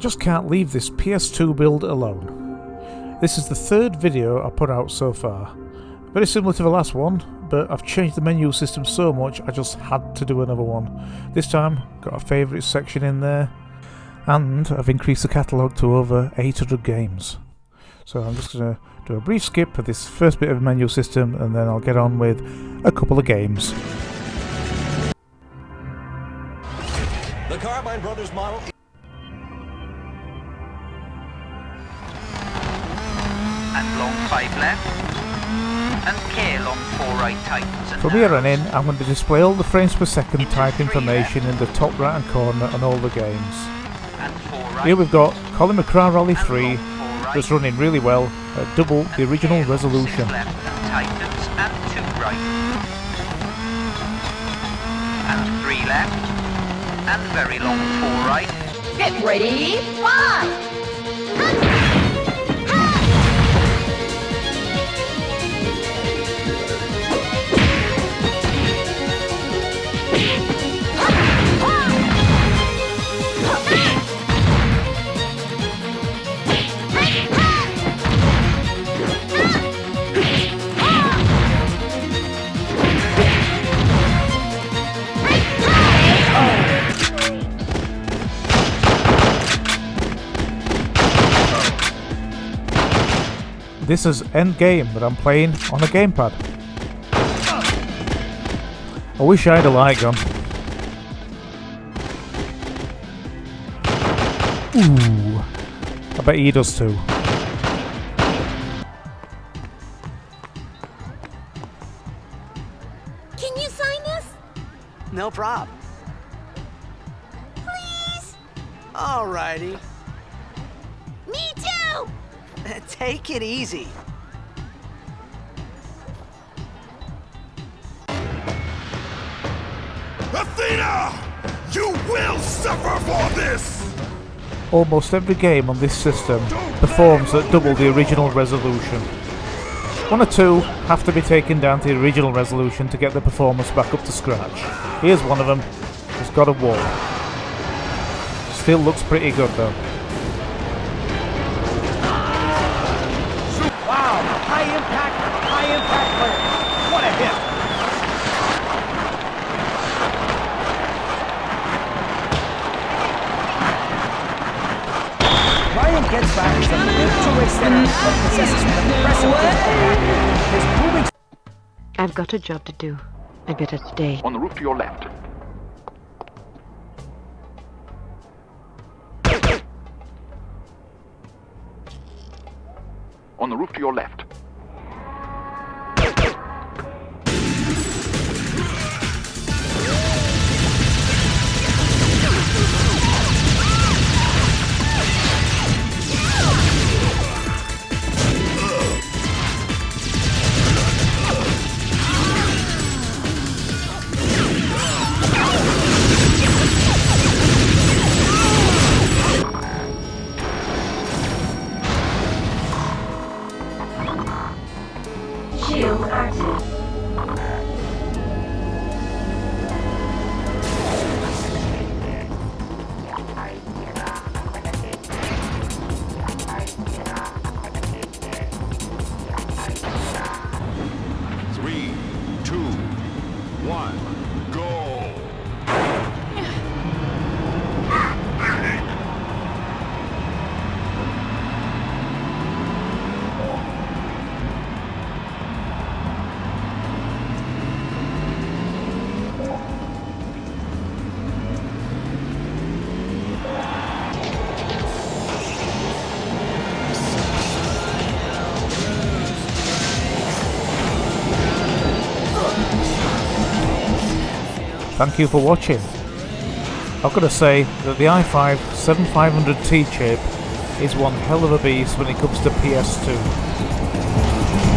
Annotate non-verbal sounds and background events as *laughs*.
just can't leave this PS2 build alone. This is the third video I put out so far. Very similar to the last one, but I've changed the menu system so much I just had to do another one. This time, got a favourites section in there, and I've increased the catalogue to over 800 games. So I'm just going to do a brief skip of this first bit of menu system and then I'll get on with a couple of games. The Brothers model. and long 5 left, and K long 4 right tightens From here on in, I'm going to display all the frames per second type information in the top right hand corner on all the games. and 4 right, Here we've got Colin McRae Rally and 3 right, that's running really well at double the original K resolution. left and and 2 right, and 3 left, and very long 4 right, Get ready, fly! This is Endgame, but I'm playing on a gamepad. I wish I had a light gun. Ooh. I bet he does too. Can you sign this? No prob. Please? Alrighty. Me *laughs* too! Take it easy. Athena! You will suffer for this! Almost every game on this system performs at double the original resolution. One or two have to be taken down to the original resolution to get the performance back up to scratch. Here's one of them. It's got a wall. Still looks pretty good though. Ryan gets back is a mid two-way center that possesses impressive His proving I've got a job to do. I better stay. On the roof to your left. On the roof to your left. Shield active. Three, two, one, Thank you for watching. I've got to say that the i5 7500T chip is one hell of a beast when it comes to PS2.